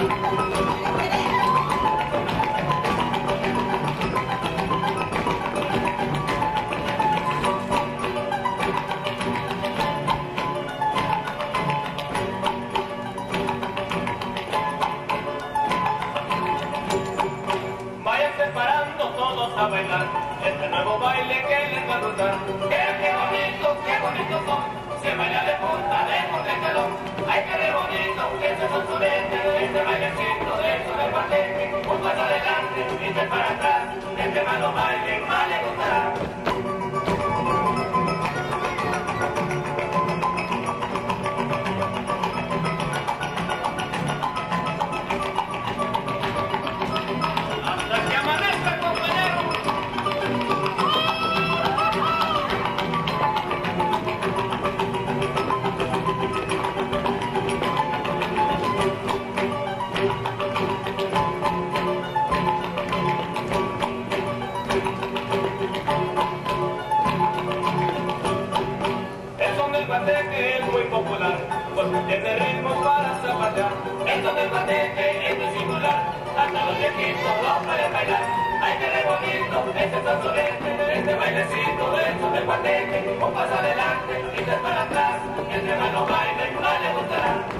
Vaya separando todos a bailar este nuevo baile que les va a gustar. ¡Qué, bonito, qué bonito son! se baila de punta, lejos del calor. Hay que ver bonito, que se consolente, este bailecito dentro del parlete, un paso adelante, este para atrás, este malo baile más. de ritmos para zapatear. Esto me parece, esto es singular, hasta los viejitos lo pueden bailar. Ay, qué re bonito, este sazonete, este bailecito, esto me parece, un paso adelante, este y tres para atrás, entre mano baile, no le gustará.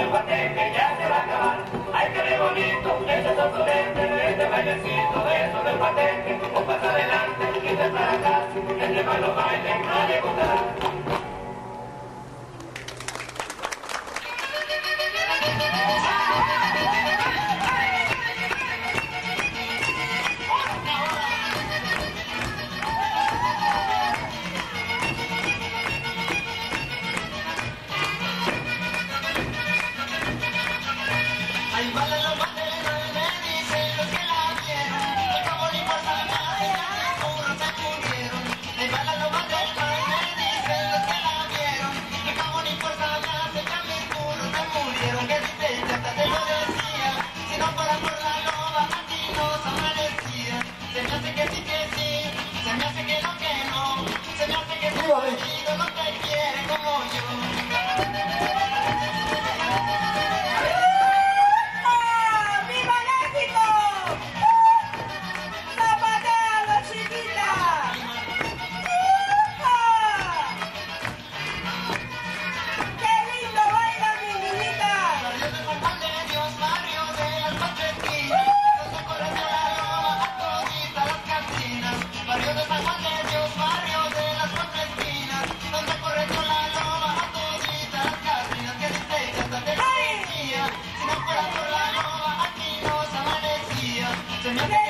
El guate que ya se va a acabar. Ay, qué bonito, ese sorprendente, este bailecito, eso del guate, o pasa adelante, este para acá, este malo baile, nadie gustará. Come know? Okay.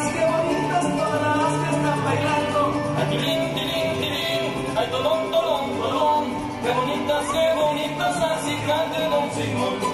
Qué bonitas todas las que están bailando, al tirín, tirín, tirín, al tolón, tolón, tolón, qué bonitas, qué bonitas las cijan de don Simón.